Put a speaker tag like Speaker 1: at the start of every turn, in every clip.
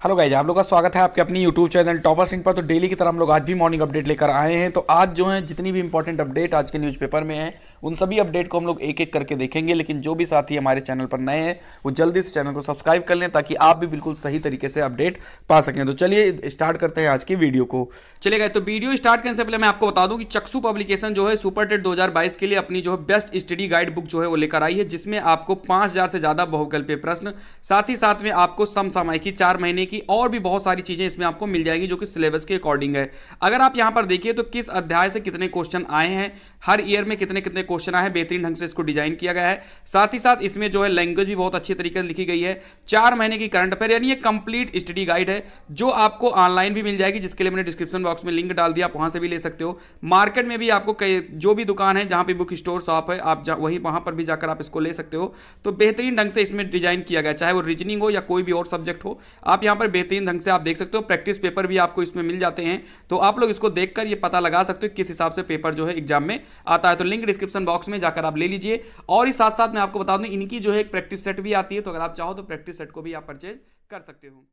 Speaker 1: Hello guys आप लोग का स्वागत है आपके अपनी यूट्यूब चैनल टॉपर सिंह पर। तो डेली की तरह हम लोग आज भी मॉर्निंग अपडेट लेकर आए हैं। तो आज जो है, जितनी भी इंपॉर्टेंट अपडेट आज के न्यूज़पेपर में है, उन सभी अपडेट को हम लोग एक एक करके देखेंगे। लेकिन जो भी साथी हमारे चैनल पर नए हैं, वो जल्दी से चैनल को सब्सक्राइब कर लें ताकि आप भी बिल्कुल सही तरीके से अपडेट पा सकें। तो चलिए स्टार्ट करते हैं आज की वीडियो को। चलिए गए तो वीडियो स्टार्ट करने से पहले मैं आपको बता दूँ कि चक्सू पब्लिकेशन जो है सुपर टेट 2022 के लिए अपनी जो है बेस्ट स्टडी गाइड बुक जो है, वो लेकर आई है, जिसमें आपको पाँच से ज़्यादा बहुकल्पीय प्रश्न, साथ ही साथ में आपको समसामयिकी चार महीने की और भी बहुत सारी चीज़ें इसमें आपको मिल जाएँगी जो कि सिलेबस के अकॉर्डिंग है। अगर आप यहाँ पर देखिए तो किस अध्याय से कितने क्वेश्चन आए हैं, हर ईयर में कितने कितने क्वेश्चन आए हैं, बेहतरीन ढंग से इसको डिज़ाइन किया गया है। साथ ही साथ इसमें जो है लैंग्वेज भी बहुत अच्छी तरीके से लिखी गई है। चार महीने की करंट अफेयर यानी ये कंप्लीट स्टडी गाइड है, जो आपको ऑनलाइन भी मिल जाएगी, जिसके लिए मैंने डिस्क्रिप्शन बॉक्स में लिंक डाल दिया, आप वहाँ से भी ले सकते हो। मार्केट में भी आपको जो भी दुकान है, जहाँ पे बुक स्टोर शॉप है, आप वहीं, वहाँ पर भी जाकर आप इसको ले सकते हो। तो बेहतरीन ढंग से इसमें डिज़ाइन किया गया चाहे वो रीजनिंग हो या कोई भी और सब्जेक्ट हो, आप यहाँ पर बेहतरीन ढंग से आप देख सकते हो प्रैक्टिस पेपर भी आपको इसमें मिल जाते हैं। तो आप लोग इसको देखकर ये पता लगा सकते हो किस हिसाब से पेपर जो है एग्ज़ाम में आता है। तो लिंक डिस्क्रिप्शन बॉक्स में जाकर आप ले लीजिए। और ही साथ साथ मैं आपको बता दूँ, इनकी जो है एक प्रैक्टिस सेट भी आती है। तो अगर आप चाहो तो प्रैक्टिस सेट को भी आप परचेज कर सकते हो।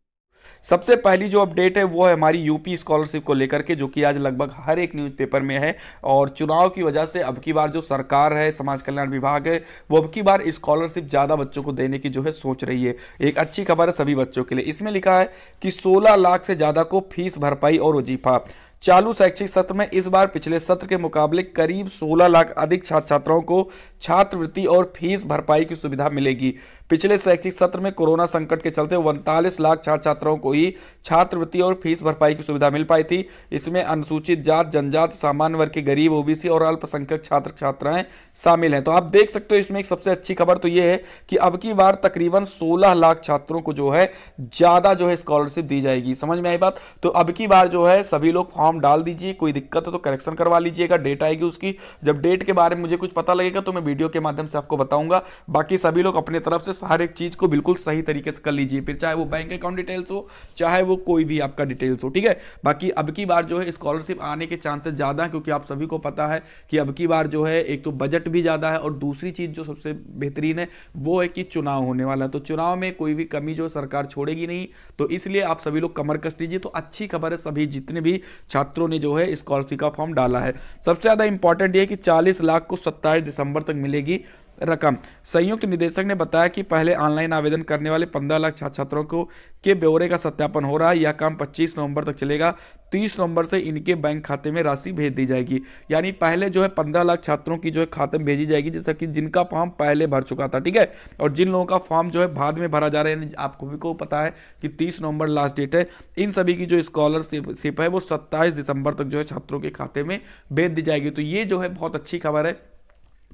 Speaker 1: सबसे पहली जो अपडेट है वो है हमारी यूपी स्कॉलरशिप को लेकर के, जो कि आज लगभग हर एक न्यूज़पेपर में है। और चुनाव की वजह से अब की बार जो सरकार है, समाज कल्याण विभाग है, वो अब की बार स्कॉलरशिप ज़्यादा बच्चों को देने की जो है सोच रही है। एक अच्छी खबर है सभी बच्चों के लिए। इसमें लिखा है कि सोलह लाख से ज़्यादा को फ़ीस भरपाई और वजीफा। चालू शैक्षिक सत्र में इस बार पिछले सत्र के मुकाबले करीब 16 लाख अधिक छात्र छात्राओं को छात्रवृत्ति और फ़ीस भरपाई की सुविधा मिलेगी। पिछले शैक्षिक सत्र में कोरोना संकट के चलते उनतालीस लाख छात्र छात्राओं को ही छात्रवृत्ति और फ़ीस भरपाई की सुविधा मिल पाई थी। इसमें अनुसूचित जात, जनजात, सामान्य वर्ग के गरीब, ओबीसी और अल्पसंख्यक छात्र छात्राएँ शामिल हैं। तो आप देख सकते हो इसमें एक सबसे अच्छी खबर तो यह है कि अब की बार तकरीबन सोलह लाख छात्रों को जो है ज़्यादा जो है स्कॉलरशिप दी जाएगी। समझ में आई बात? तो अब की बार जो है सभी लोग फॉर्म डाल दीजिए, कोई दिक्कत हो तो करेक्शन करवा लीजिएगा, डेट आएगी उसकी। जब डेट के बारे में मुझे कुछ पता लगेगा तो मैं वीडियो के माध्यम से आपको बताऊँगा। बाकी सभी लोग अपने तरफ़ से हर एक चीज़ को बिल्कुल सही तरीके से कर लीजिए। फिर चाहे वो बैंक अकाउंट डिटेल्स हो, चाहे वो कोई भी आपका डिटेल्स हो, ठीक है? बाकी अब की बार जो है स्कॉलरशिप आने के चांसेस ज़्यादा है, क्योंकि आप सभी को पता है कि अब की बार जो है एक तो बजट भी ज़्यादा है और दूसरी चीज़ जो सबसे बेहतरीन है, वो है कि चुनाव होने वाला है। तो चुनाव में कोई भी कमी जो सरकार छोड़ेगी नहीं। तो इसलिए आप सभी लोग कमर कस लीजिए। तो अच्छी खबर है, सभी जितने भी छात्रों ने जो है स्कॉलरशिप का फॉर्म डाला है। सबसे ज़्यादा इंपॉर्टेंट ये कि चालीस लाख को सत्ताईस दिसंबर तक मिलेगी रकम। संयुक्त निदेशक ने बताया कि पहले ऑनलाइन आवेदन करने वाले 15 लाख छात्र छात्रों को के ब्यौरे का सत्यापन हो रहा है। यह काम 25 नवंबर तक चलेगा। 30 नवंबर से इनके बैंक खाते में राशि भेज दी जाएगी। यानी पहले जो है 15 लाख छात्रों की जो है खाते में भेजी जाएगी, जैसा कि जिनका फॉर्म पहले भर चुका था, ठीक है? और जिन लोगों का फॉर्म जो है बाद में भरा जा रहा है आपको भी को पता है कि तीस नवंबर लास्ट डेट है। इन सभी की जो स्कॉलरशिप है, वो सत्ताईस दिसंबर तक जो है छात्रों के खाते में भेज दी जाएगी। तो ये जो है बहुत अच्छी खबर है।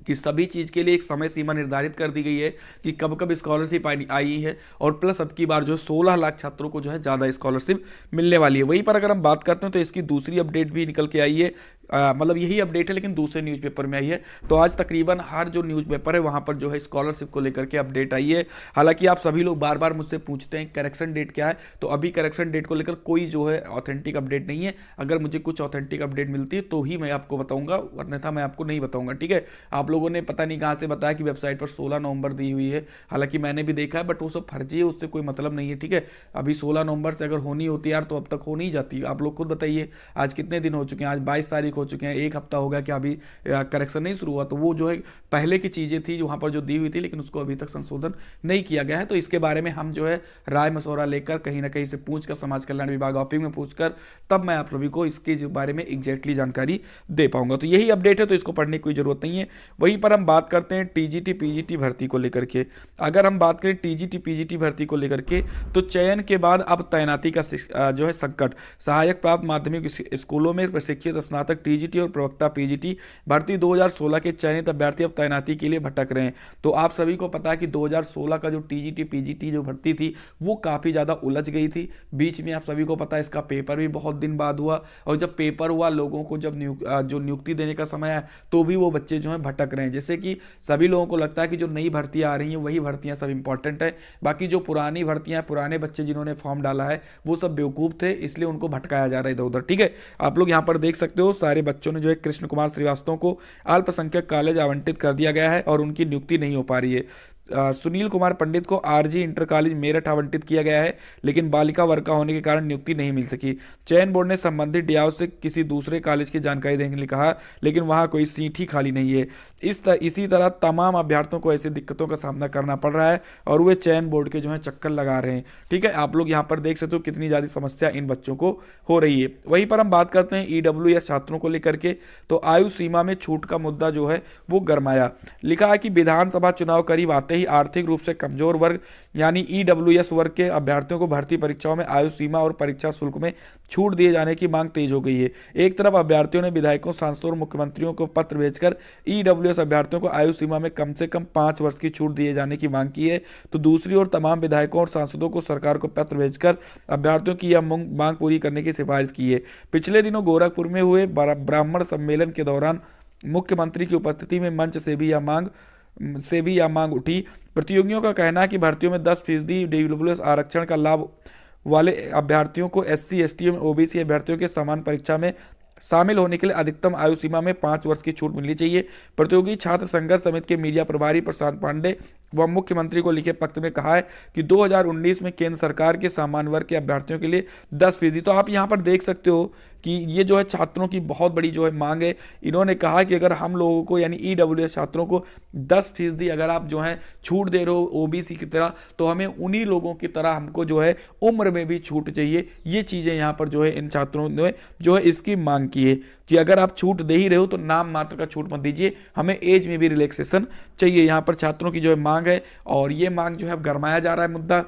Speaker 1: कि सभी चीज़ के लिए एक समय सीमा निर्धारित कर दी गई है कि कब कब स्कॉलरशिप आई है और प्लस अब की बार जो 16 लाख छात्रों को जो है ज़्यादा स्कॉलरशिप मिलने वाली है। वहीं पर अगर हम बात करते हैं तो इसकी दूसरी अपडेट भी निकल के आई है। मतलब यही अपडेट है लेकिन दूसरे न्यूज़पेपर में आई है। तो आज तकरीबन हर जो न्यूज़पेपर है वहाँ पर जो है स्कॉलरशिप को लेकर के अपडेट आई है। हालाँकि आप सभी लोग बार बार मुझसे पूछते हैं करेक्शन डेट क्या है तो अभी करेक्शन डेट को लेकर कोई जो है ऑथेंटिक अपडेट नहीं है। अगर मुझे कुछ ऑथेंटिक अपडेट मिलती है तो ही मैं आपको बताऊँगा अन्यथा मैं आपको नहीं बताऊँगा, ठीक है? आप लोगों ने पता नहीं कहाँ से बताया कि वेबसाइट पर सोलह नवंबर दी हुई है। हालाँकि मैंने भी देखा है बट वो सब फर्जी है, उससे कोई मतलब नहीं है, ठीक है? अभी सोलह नवंबर से अगर होनी होती यार तो अब तक हो नहीं जाती। आप लोग खुद बताइए, आज कितने दिन हो चुके हैं? आज बाईस तारीख हो चुके हैं, एक हफ़्ता हो गया कि अभी करेक्शन नहीं शुरू हुआ। तो वो जो है, पहले की चीज़ें थी वहाँ पर जो दी हुई थी, लेकिन उसको अभी तक संशोधन नहीं किया गया है। तो इसके बारे में हम जो है, राय मशवरा लेकर कहीं ना कहीं से पूछ समाज कल्याण विभाग ऑफ़िस में पूछकर, तब मैं आप सभी को इसके बारे में एग्जैक्टली जानकारी दे पाऊँगा। तो यही अपडेट है तो इसको पढ़ने की ज़रूरत नहीं है। वहीं पर हम बात करते हैं टीजीटी पीजीटी भर्ती को लेकर के। अगर हम बात करें टीजीटी पीजीटी भर्ती को लेकर के तो चयन के बाद अब तैनाती का जो है संकट। सहायक प्राप्त माध्यमिक स्कूलों में प्रशिक्षित स्नातक टीजीटी और प्रवक्ता पीजीटी भर्ती 2016 के चयनित अभ्यर्थी अब तैनाती के लिए भटक रहे हैं। तो आप सभी को पता है कि 2016 का जो टीजीटी पीजीटी जो भर्ती थी, वो काफ़ी ज़्यादा उलझ गई थी। बीच में आप सभी को पता है इसका पेपर भी बहुत दिन बाद हुआ, और जब पेपर हुआ, लोगों को जब जो नियुक्ति देने का समय आया तो भी वो बच्चे जो है भटक रहे हैं। जैसे कि सभी लोगों को लगता है कि जो नई भर्तियाँ आ रही हैं, वही भर्तियाँ सब इंपॉर्टेंट है। बाकी जो पुरानी भर्तियाँ पुराने बच्चे जिन्होंने फॉर्म डाला है, वो सब बेवकूफ़ थे, इसलिए उनको भटकाया जा रहा है इधर उधर ठीक है? आप लोग यहाँ पर देख सकते हो, सारे बच्चों ने जो है कृष्ण कुमार श्रीवास्तव को अल्पसंख्यक कॉलेज आवंटित कर दिया गया है और उनकी नियुक्ति नहीं हो पा रही है। सुनील कुमार पंडित को आरजी इंटर कॉलेज मेरठ आवंटित किया गया है लेकिन बालिका वर्ग का होने के कारण नियुक्ति नहीं मिल सकी। चयन बोर्ड ने संबंधित डियाव से किसी दूसरे कॉलेज की जानकारी देने के लिए कहा लेकिन वहाँ कोई सीट ही खाली नहीं है। इस तर, इसी तरह तमाम अभ्यर्थियों को ऐसी दिक्कतों का सामना करना पड़ रहा है और वे चयन बोर्ड के जो है चक्कर लगा रहे हैं। ठीक है आप लोग यहाँ पर देख सकते हो कितनी ज़्यादा समस्या इन बच्चों को हो रही है। वहीं पर हम बात करते हैं ईडब्ल्यू छात्रों को लेकर के तो आयु सीमा में छूट का मुद्दा जो है वो गरमाया। लिखा है कि विधानसभा चुनाव करीब आते ही आर्थिक रूप से कमज़ोर वर्ग, यानी ईडब्ल्यूएस वर्ग के अभ्यर्थियों को भर्ती परीक्षाओं में आयु सीमा और परीक्षा शुल्क में छूट दिए जाने की मांग तेज हो गई है। एक तरफ़ अभ्यर्थियों ने विधायकों, सांसदों और मुख्यमंत्रियों को पत्र भेजकर ईडब्ल्यूएस अभ्यर्थियों को आयु सीमा में कम से कम पाँच वर्ष की छूट दिए जाने की मांग की है। तो दूसरी ओर तमाम विधायकों और सांसदों को सरकार को पत्र भेजकर अभ्यर्थियों की यह मांग पूरी करने की सिफारिश की है। पिछले दिनों गोरखपुर में हुए ब्राह्मण सम्मेलन के दौरान मुख्यमंत्री की उपस्थिति में मंच से भी यह मांग से भी यह मांग उठी। प्रतियोगियों का कहना है कि भर्तियों में दस फ़ीसदी डब्ल्यू आरक्षण का लाभ वाले अभ्यर्थियों को S C S T OBC अभ्यर्थियों के समान परीक्षा में शामिल होने के लिए अधिकतम आयु सीमा में पाँच वर्ष की छूट मिलनी चाहिए। प्रतियोगी छात्र संघर्ष समिति के मीडिया प्रभारी प्रशांत पांडे व मुख्यमंत्री को लिखे पत्र में कहा है कि 2019 में केंद्र सरकार के सामान्य वर्ग के अभ्यर्थियों के लिए दस फ़ीसदी। तो आप यहाँ पर देख सकते हो कि ये जो है छात्रों की बहुत बड़ी जो है मांग है। इन्होंने कहा कि अगर हम लोगों को, यानी ई e छात्रों को दस फ़ीसदी अगर आप जो है छूट दे रहे हो ओबीसी की तरह तो हमें उन्हीं लोगों की तरह हमको जो है उम्र में भी छूट चाहिए। ये चीज़ें यहाँ पर जो है इन छात्रों ने जो है इसकी मांग की है कि अगर आप छूट दे ही रहे हो तो नाम मात्र का छूट मत दीजिए। हमें एज में भी रिलैक्सेशन चाहिए। यहाँ पर छात्रों की जो है मांग है और ये मांग जो है अब गरमाया जा रहा है मुद्दा।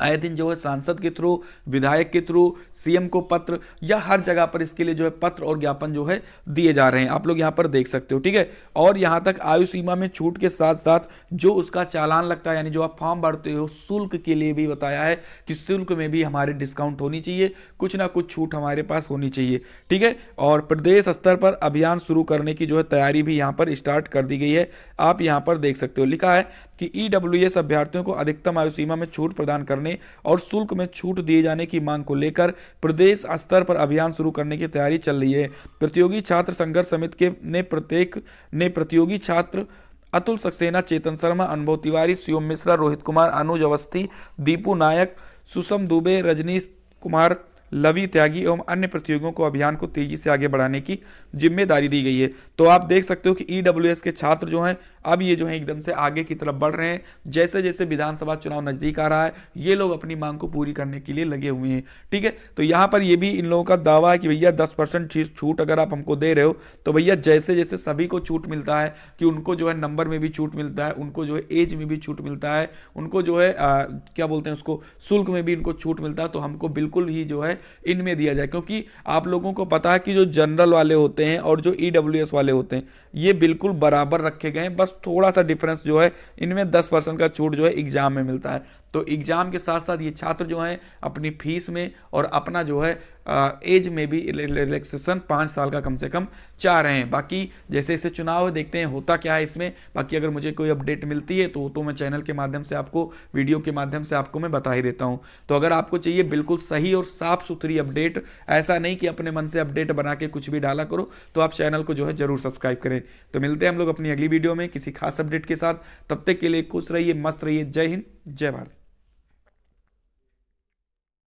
Speaker 1: आए दिन जो है सांसद के थ्रू, विधायक के थ्रू, सीएम को पत्र या हर जगह पर इसके लिए जो है पत्र और ज्ञापन जो है दिए जा रहे हैं। आप लोग यहाँ पर देख सकते हो, ठीक है? और यहाँ तक आयु सीमा में छूट के साथ साथ जो उसका चालान लगता है, यानी जो आप फॉर्म भरते हो, शुल्क के लिए भी बताया है कि शुल्क में भी हमारे डिस्काउंट होनी चाहिए, कुछ ना कुछ छूट हमारे पास होनी चाहिए, ठीक है? और प्रदेश स्तर पर अभियान शुरू करने की जो है तैयारी भी यहाँ पर स्टार्ट कर दी गई है। आप यहाँ पर देख सकते हो, लिखा है कि ईडब्ल्यूएस अभ्यर्थियों को अधिकतम आयु सीमा में छूट प्रदान करने और शुल्क में छूट दिए जाने की मांग को लेकर प्रदेश स्तर पर अभियान शुरू करने की तैयारी चल रही है। प्रतियोगी छात्र संघर्ष समिति के ने प्रत्येक, ने प्रतियोगी छात्र अतुल सक्सेना, चेतन शर्मा, अनुभव तिवारी, शिवम मिश्रा, रोहित कुमार, अनुज अवस्थी, दीपू नायक, सुषम दुबे, रजनीश कुमार, लवी त्यागी एवं अन्य प्रतियोगियों को अभियान को तेज़ी से आगे बढ़ाने की ज़िम्मेदारी दी गई है। तो आप देख सकते हो कि ईडब्ल्यूएस के छात्र जो हैं अब ये जो है एकदम से आगे की तरफ़ बढ़ रहे हैं। जैसे जैसे विधानसभा चुनाव नज़दीक आ रहा है ये लोग अपनी मांग को पूरी करने के लिए लगे हुए हैं ठीक है? तो यहाँ पर ये भी इन लोगों का दावा है कि भैया दस परसेंट छूट अगर आप हमको दे रहे हो तो भैया जैसे जैसे सभी को छूट मिलता है कि उनको जो है नंबर में भी छूट मिलता है उनको जो है एज में भी छूट मिलता है उनको जो है आ, क्या बोलते हैं उसको शुल्क में भी इनको छूट मिलता है तो हमको बिल्कुल ही जो है इनमें दिया जाए। क्योंकि आप लोगों को पता है कि जो जनरल वाले होते हैं और जो ई e वाले होते हैं ये बिल्कुल बराबर रखे गए हैं बस थोड़ा सा डिफरेंस जो है, इनमें दस परसेंट का छूट जो है एग्ज़ाम में मिलता है। तो एग्ज़ाम के साथ साथ ये छात्र जो हैं, अपनी फ़ीस में और अपना जो है एज में भी रिलैक्सेशन पाँच साल का कम से कम चाह रहे हैं। बाकी जैसे जैसे चुनाव देखते हैं, होता क्या है इसमें? बाकी अगर मुझे कोई अपडेट मिलती है तो तो मैं चैनल के माध्यम से आपको, वीडियो के माध्यम से आपको मैं बता ही देता हूँ। तो अगर आपको चाहिए बिल्कुल सही और साफ़ सुथरी अपडेट, ऐसा नहीं कि अपने मन से अपडेट बना के कुछ भी डाला करो तो आप चैनल को जो है ज़रूर सब्सक्राइब करें। तो मिलते हैं हम लोग अपनी अगली वीडियो में किसी खास अपडेट के साथ। तब तक के लिए खुश रहिए, मस्त रहिए। जय हिंद, जय भारत।